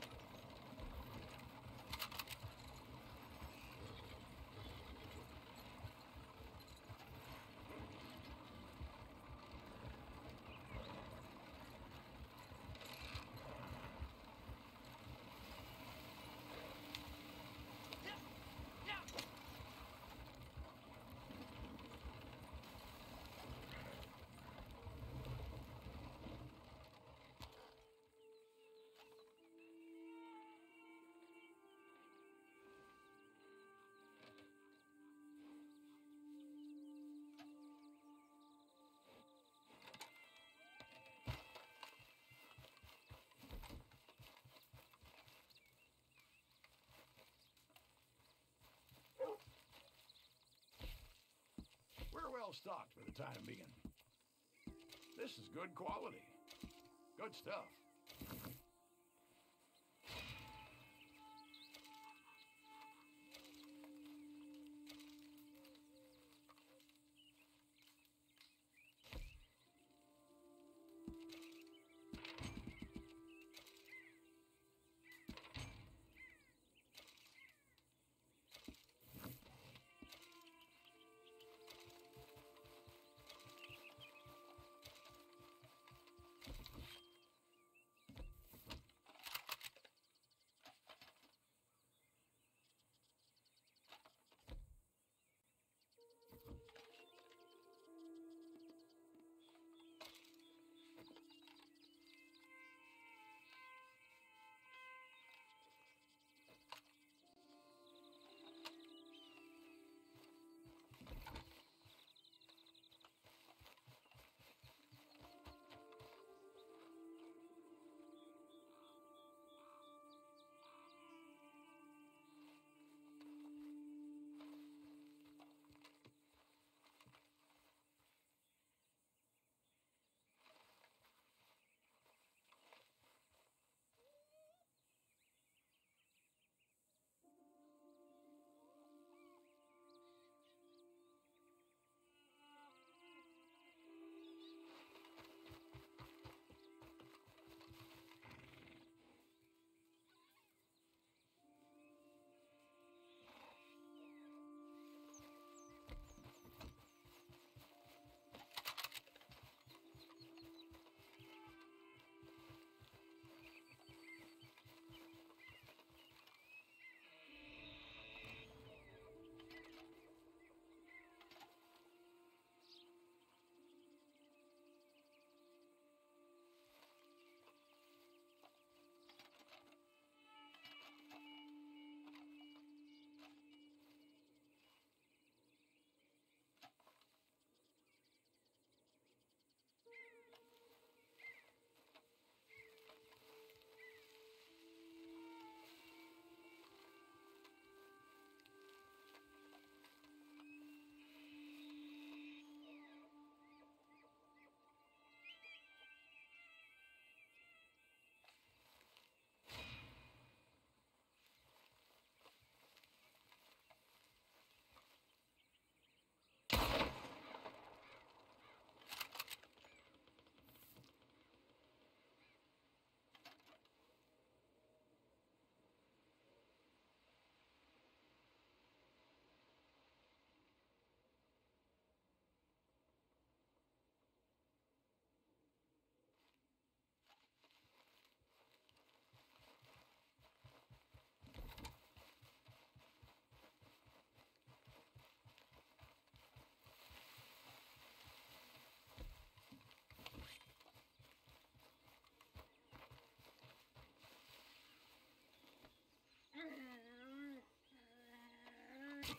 Get well stocked for the time being. This is good quality. Good stuff.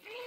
Yeah.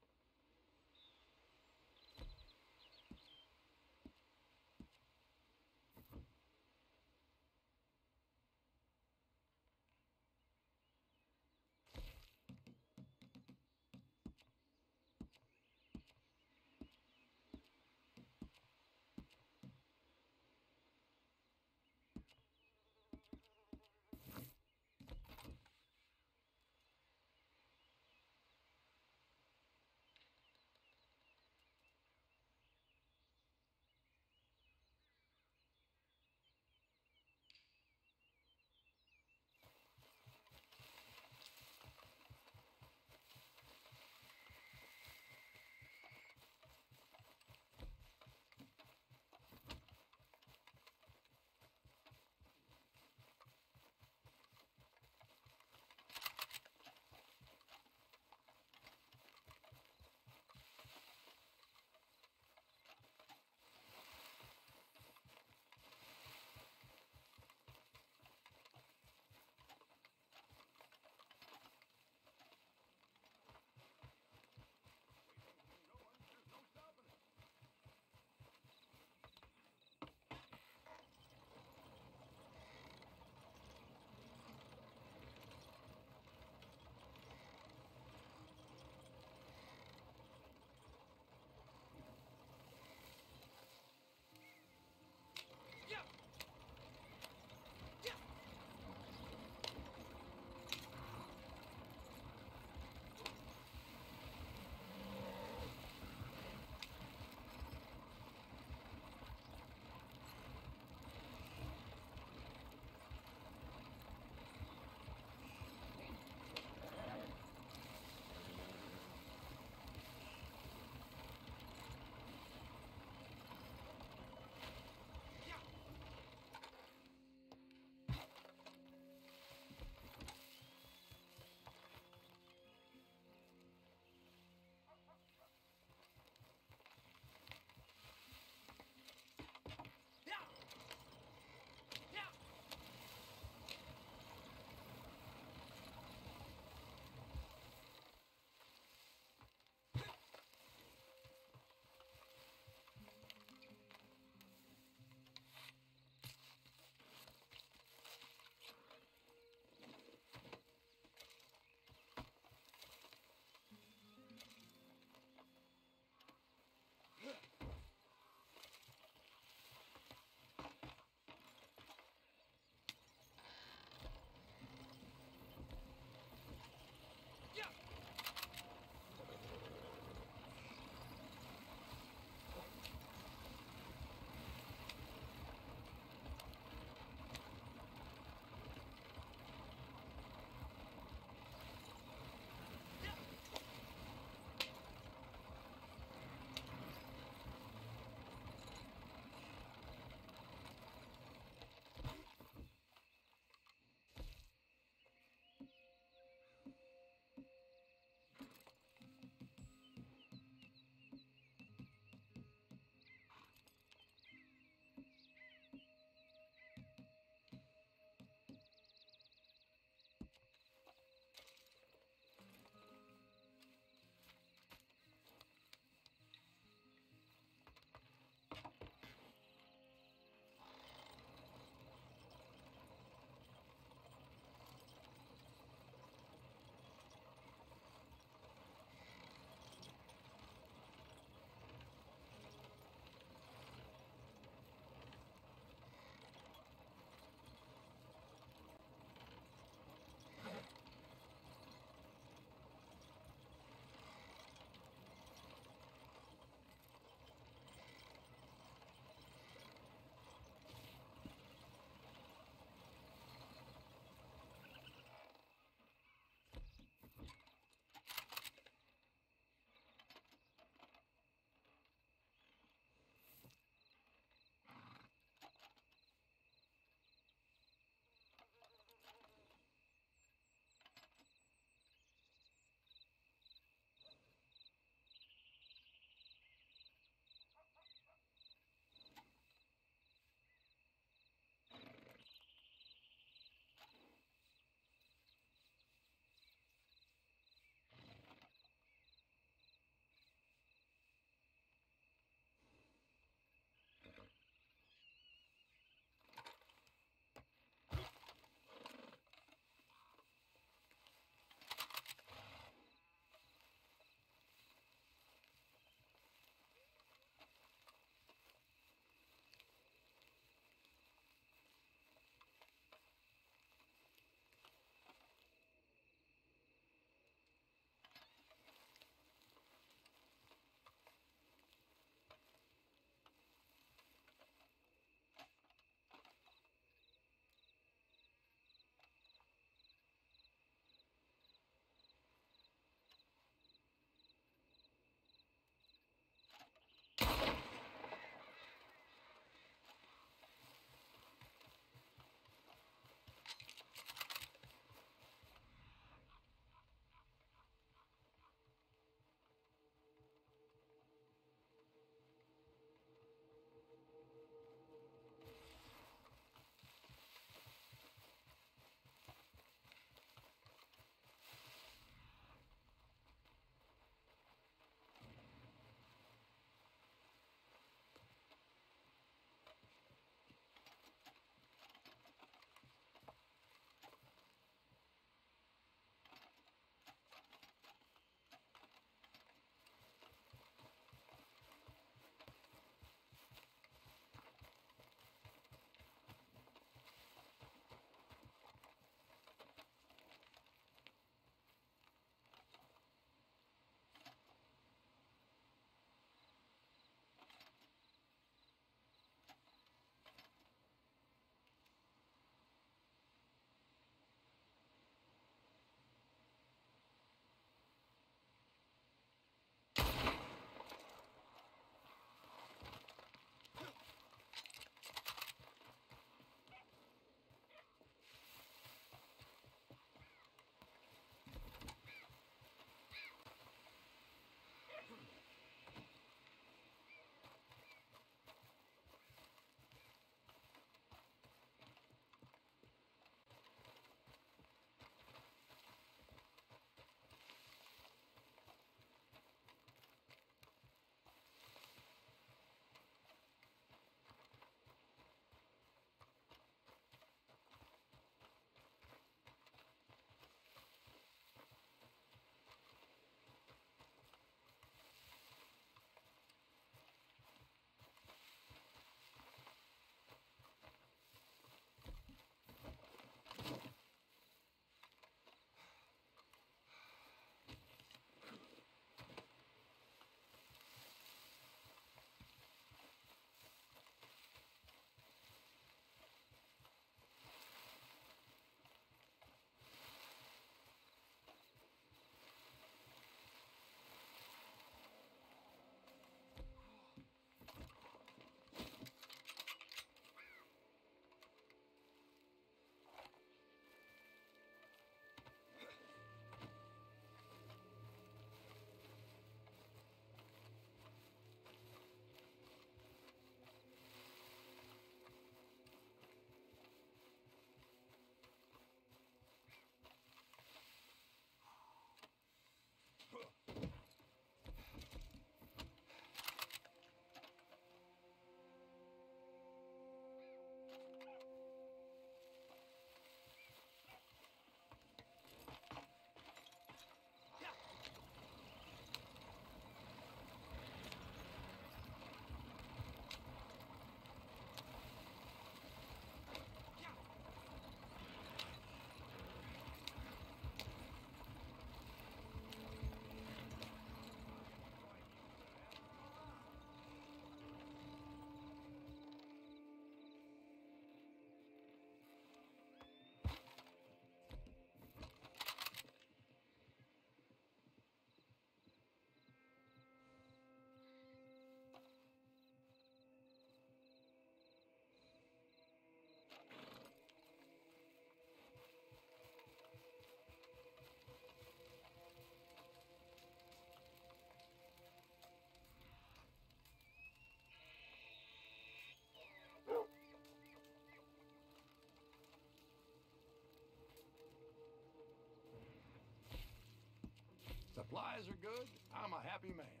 Supplies are good, I'm a happy man.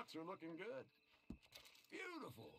Docks are looking good. Beautiful.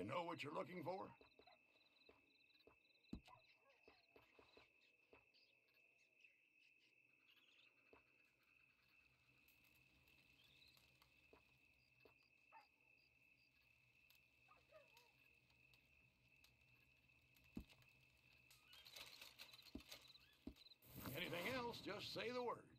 You know what you're looking for? Anything else, just say the word.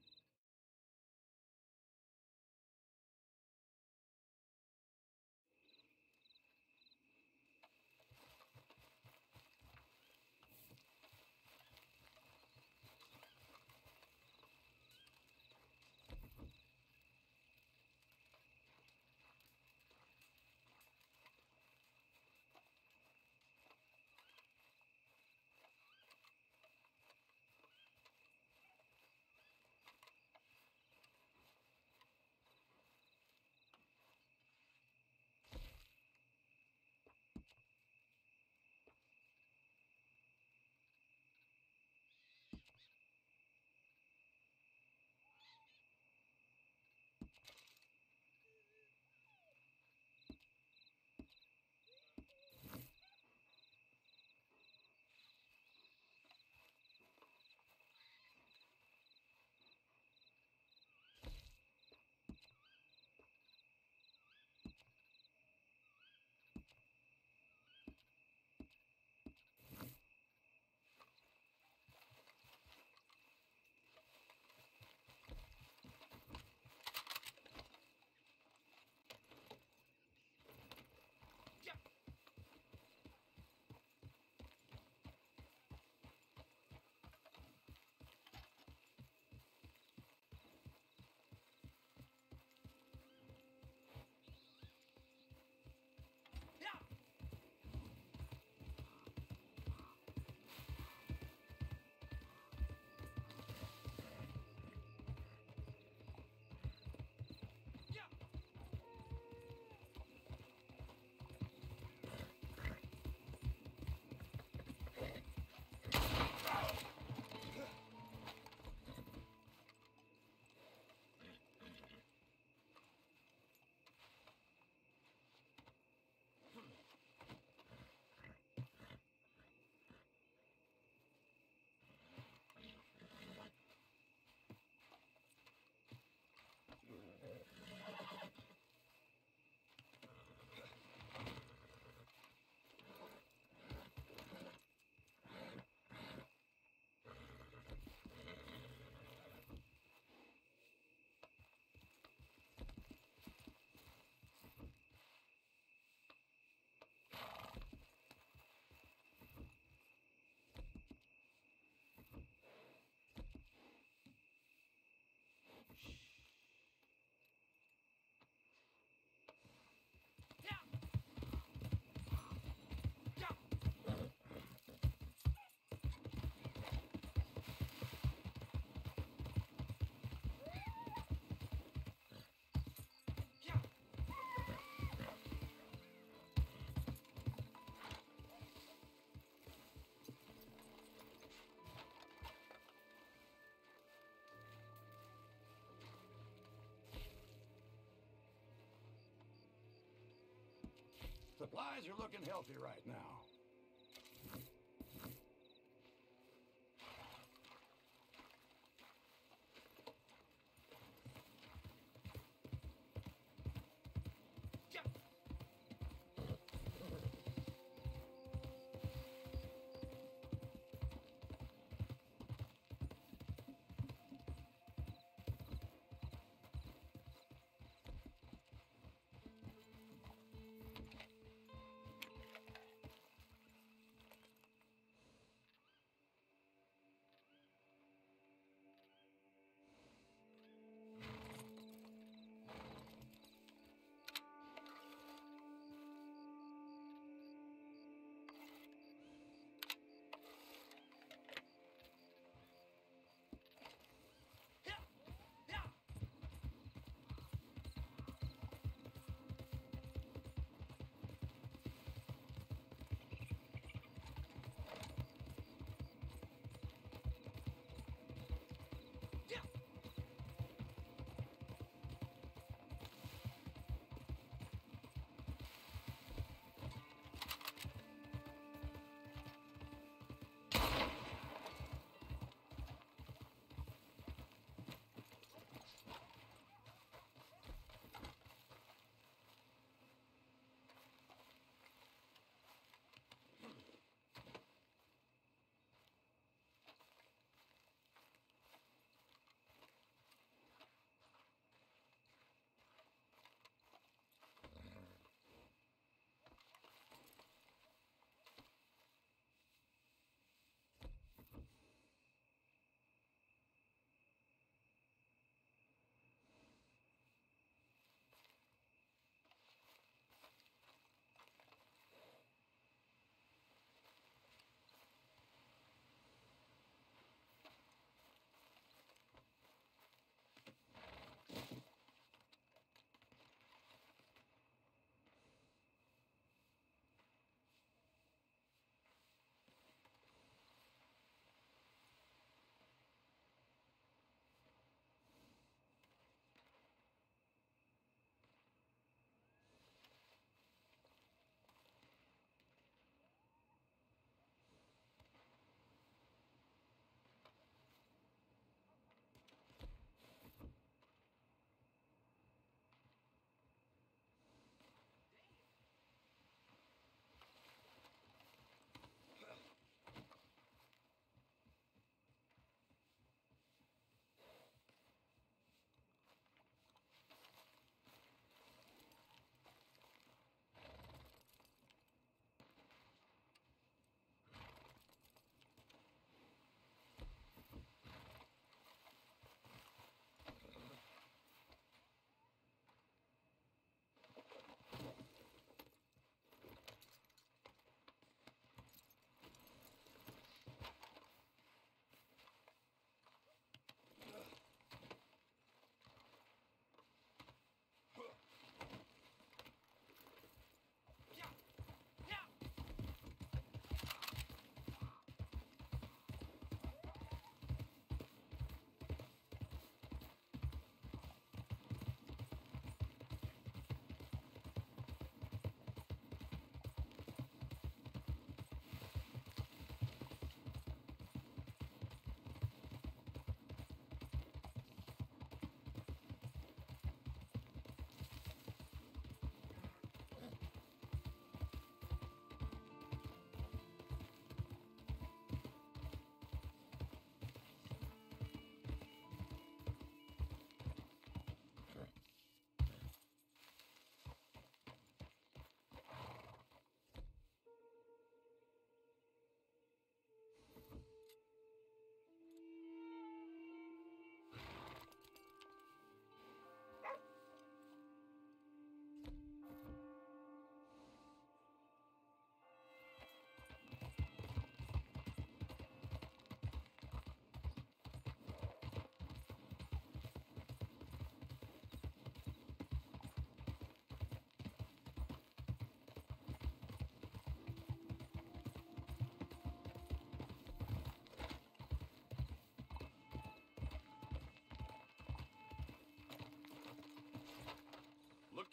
Supplies are looking healthy right now.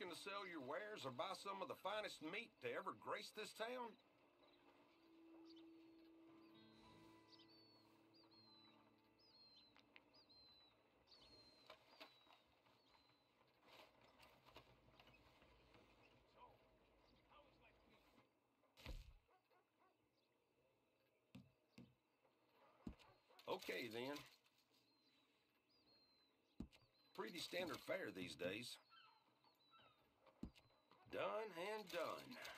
Looking to sell your wares or buy some of the finest meat to ever grace this town? Okay, then. Pretty standard fare these days. Done and done.